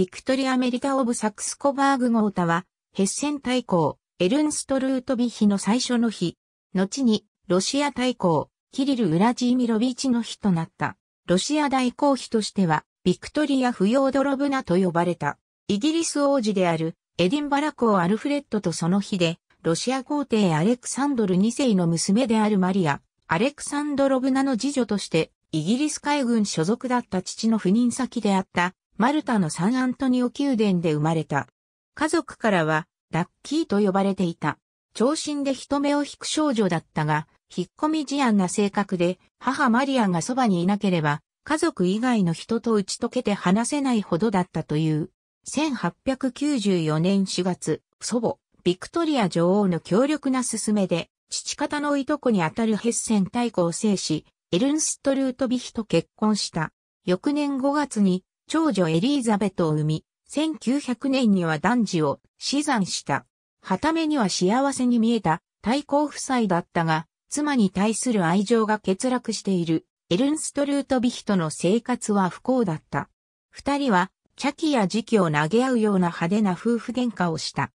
ビクトリア・メリタ・オブ・サクスコバーグ・ゴータは、ヘッセン大公、エルンストルートビヒの最初の日、後に、ロシア大公、キリル・ウラジーミロビーチの日となった。ロシア大公妃としては、ビクトリア・フヨードロブナと呼ばれた。イギリス王子である、エディンバラ公アルフレッドとその日で、ロシア皇帝アレクサンドル2世の娘であるマリア、アレクサンドロブナの次女として、イギリス海軍所属だった父の赴任先であった、マルタのサンアントニオ宮殿で生まれた。家族からは、ラッキーと呼ばれていた。長身で人目を引く少女だったが、引っ込み思案な性格で、母マリアがそばにいなければ、家族以外の人と打ち解けて話せないほどだったという。1894年4月、祖母、ビクトリア女王の強力な勧めで、父方のいとこにあたるヘッセン大公を制し、エルンストルートビヒと結婚した。翌年5月に長女エリーザベトを生み、1900年には男児を死産した。旗目には幸せに見えた太閤夫妻だったが、妻に対する愛情が欠落しているエルンストルートビヒとの生活は不幸だった。二人は茶器や時期を投げ合うような派手な夫婦喧嘩をした。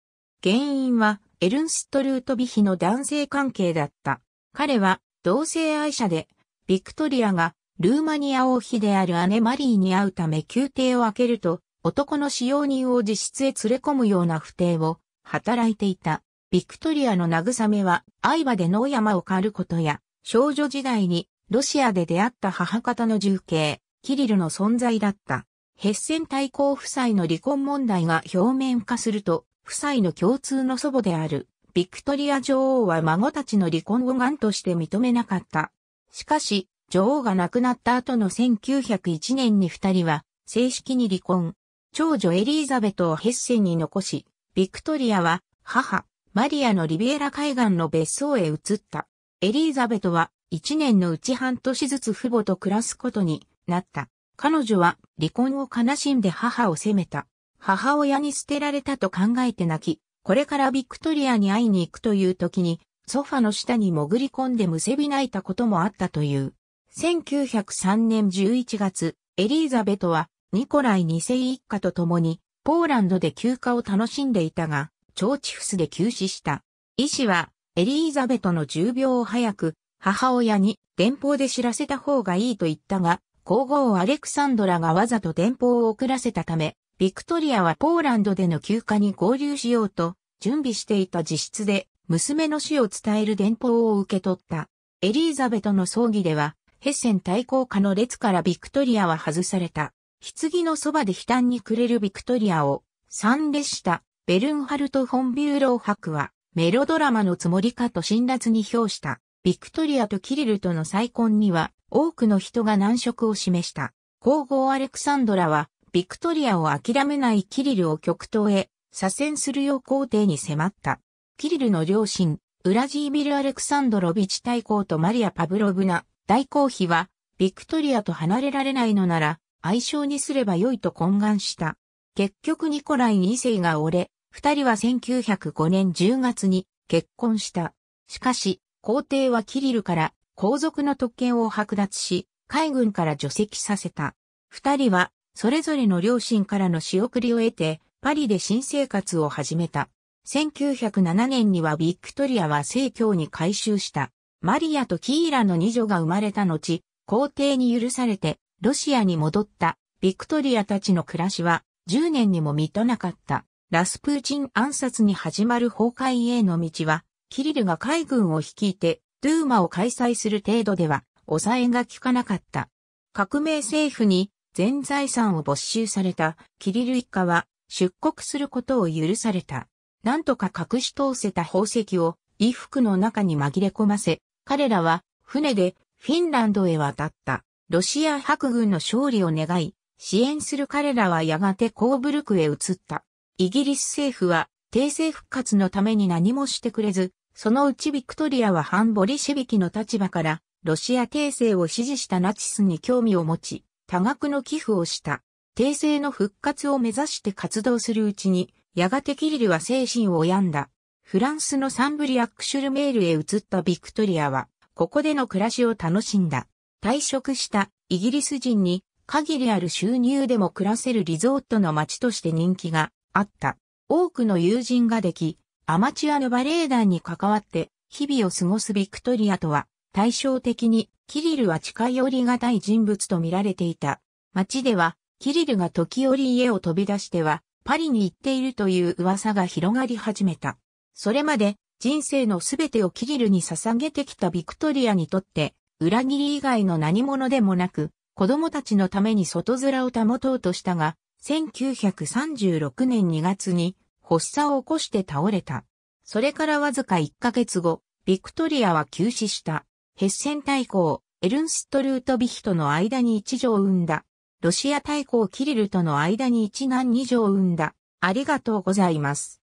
原因はエルンストルートビヒの男性関係だった。彼は同性愛者で、ビクトリアがルーマニア王妃である姉マリーに会うため宮廷を開けると、男の使用人を自室へ連れ込むような不定を働いていた。ビクトリアの慰めは、愛馬で野山を狩ることや、少女時代にロシアで出会った母方の重慶、キリルの存在だった。ヘッセン大公夫妻の離婚問題が表面化すると、夫妻の共通の祖母である、ビクトリア女王は孫たちの離婚を癌として認めなかった。しかし、女王が亡くなった後の1901年に二人は正式に離婚。長女エリーザベトをヘッセンに残し、ビクトリアは母、マリアのリビエラ海岸の別荘へ移った。エリーザベトは一年のうち半年ずつ父母と暮らすことになった。彼女は離婚を悲しんで母を責めた。母親に捨てられたと考えて泣き、これからビクトリアに会いに行くという時に、ソファの下に潜り込んでむせび泣いたこともあったという。1903年11月、エリーザベトはニコライ2世一家と共に、ポーランドで休暇を楽しんでいたが、腸チフスで急死した。医師は、エリーザベトの重病を早く、母親に電報で知らせた方がいいと言ったが、皇后アレクサンドラがわざと電報を遅らせたため、ビクトリアはポーランドでの休暇に合流しようと、準備していた自室で、娘の死を伝える電報を受け取った。エリーザベトの葬儀では、ヘッセン大公家の列からビクトリアは外された。棺のそばで悲嘆に暮れるビクトリアを参列したベルンハルト・フォンビューロー伯はメロドラマのつもりかと辛辣に評した。ビクトリアとキリルとの再婚には多くの人が難色を示した。皇后アレクサンドラはビクトリアを諦めないキリルを極東へ左遷するよう皇帝に迫った。キリルの両親、ウラジービル・アレクサンドロビチ大公とマリア・パブロブナ大公妃はビクトリアと離れられないのなら愛称にすれば良いと懇願した。結局ニコライ2世が折れ、二人は1905年10月に結婚した。しかし、皇帝はキリルから皇族の特権を剥奪し、海軍から除籍させた。二人は、それぞれの両親からの仕送りを得て、パリで新生活を始めた。1907年にはビクトリアは正教に改宗した。マリアとキーラの二女が生まれた後、皇帝に許されてロシアに戻ったビクトリアたちの暮らしは10年にも満たなかった。ラスプーチン暗殺に始まる崩壊への道は、キリルが海軍を率いてドゥーマを開催する程度では抑えが効かなかった。革命政府に全財産を没収されたキリル一家は出国することを許された。なんとか隠し通せた宝石を衣服の中に紛れ込ませ、彼らは船でフィンランドへ渡った。ロシア白軍の勝利を願い、支援する彼らはやがてコーブルクへ移った。イギリス政府は帝政復活のために何もしてくれず、そのうちビクトリアは反ボリシェビキの立場から、ロシア帝政を支持したナチスに興味を持ち、多額の寄付をした。帝政の復活を目指して活動するうちに、やがてキリルは精神を病んだ。フランスのサンブリアックシュルメールへ移ったビクトリアは、ここでの暮らしを楽しんだ。退職したイギリス人に限りある収入でも暮らせるリゾートの街として人気があった。多くの友人ができ、アマチュアのバレエ団に関わって日々を過ごすビクトリアとは対照的にキリルは近寄りがたい人物と見られていた。街ではキリルが時折家を飛び出してはパリに行っているという噂が広がり始めた。それまで人生のすべてをキリルに捧げてきたビクトリアにとって裏切り以外の何者でもなく子供たちのために外面を保とうとしたが1936年2月に発作を起こして倒れた。それからわずか1ヶ月後、ビクトリアは急死した。ヘッセン大公、エルンストルートビヒとの間に一女を生んだ。ロシア大公キリルとの間に一男二女を生んだ。ありがとうございます。